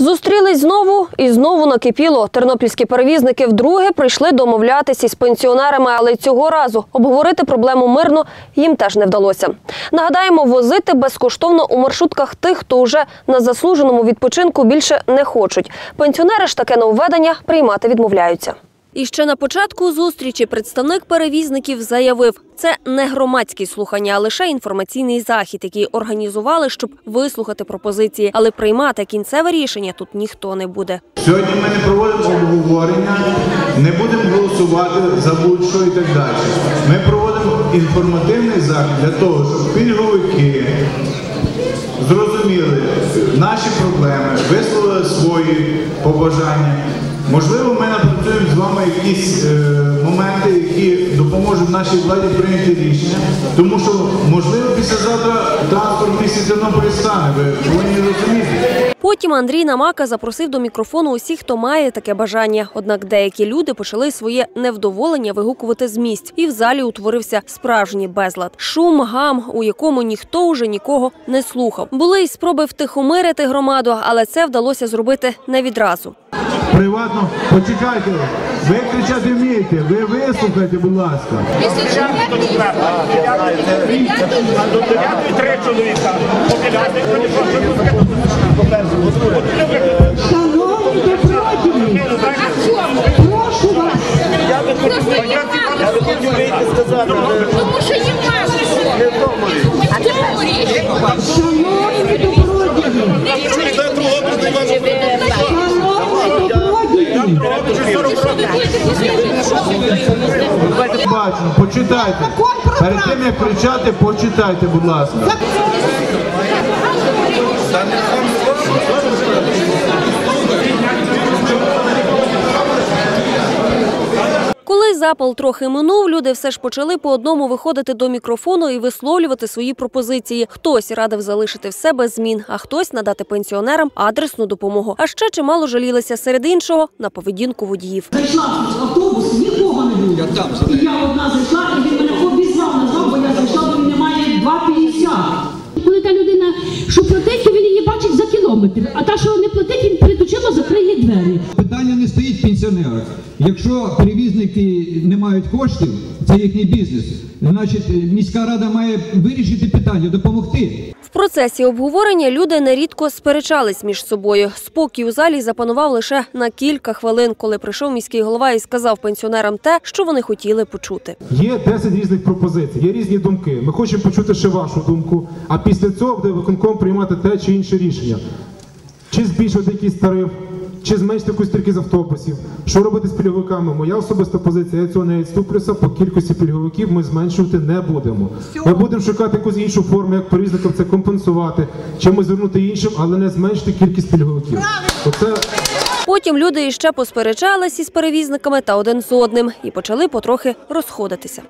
Зустрілись знову і знову накипіло. Тернопільські перевізники вдруге прийшли домовлятися із пенсіонерами, але цього разу обговорити проблему мирно їм теж не вдалося. Нагадаємо, возити безкоштовно у маршрутках тих, хто вже на заслуженому відпочинку більше не хочуть. Пенсіонери ж таке нововведення приймати відмовляються. І ще на початку зустрічі представник перевізників заявив, це не громадські слухання, а лише інформаційний захід, який організували, щоб вислухати пропозиції. Але приймати кінцеве рішення тут ніхто не буде. Сьогодні ми не проводимо обговорення, не будемо голосувати за будь-що і так далі. Ми проводимо інформативний захід для того, щоб пільговики зрозуміли наші проблеми, висловили свої побажання. Можливо, ми напрацюємо з вами якісь е, моменти, допоможуть нашій владі прийняти рішення, тому що можливо післязавтра транспорт місті Тернополі стане. Ви повинні розуміти. Потім Андрій Намака запросив до мікрофону усіх, хто має таке бажання. Однак деякі люди почали своє невдоволення вигукувати з місць, і в залі утворився справжній безлад. Шум, гам, у якому ніхто уже нікого не слухав. Були й спроби втихомирити громаду, але це вдалося зробити не відразу. Приватно, почекайте, ви кричати вмієте, ви вислухайте, будь ласка. Три чоловіка. Шановні добродії, прошу вас, Я би хотів вийти сказати. Тому що їм важко. А тепер шановні добродії, шановні добродії, Бачимо, почитайте. Перед тим як кричати, почитайте, будь ласка. Коли запал трохи минув, люди все ж почали по одному виходити до мікрофону і висловлювати свої пропозиції. Хтось радив залишити все без змін, а хтось надати пенсіонерам адресну допомогу. А ще чимало жалілися серед іншого на поведінку водіїв. Зайшла автобус, нікого не було. Я там Коли та людина, що платить, він її бачить за кілометр, а та, що не платить, він очима закриє двері. Питання не стоїть пенсіонерах. Якщо перевізники не мають коштів, це їхній бізнес. Значить, міська рада має вирішити питання, допомогти. Процесі обговорення люди нерідко сперечались між собою. Спокій у залі запанував лише на кілька хвилин, коли прийшов міський голова і сказав пенсіонерам те, що вони хотіли почути. Є 10 різних пропозицій, є різні думки. Ми хочемо почути ще вашу думку, а після цього буде виконком приймати те чи інше рішення. Чи збільшувати якийсь тариф, чи зменшити якусь кількість автобусів. Що робити з пільговиками? Моя особиста позиція, я цього не відступлюся, по кількості пільговиків ми зменшувати не будемо. Ми будемо шукати якусь іншу форму, як перевізникам це компенсувати, чимось звернути іншим, але не зменшити кількість пільговиків. Оце Потім люди іще посперечались із перевізниками та один з одним і почали потрохи розходитися.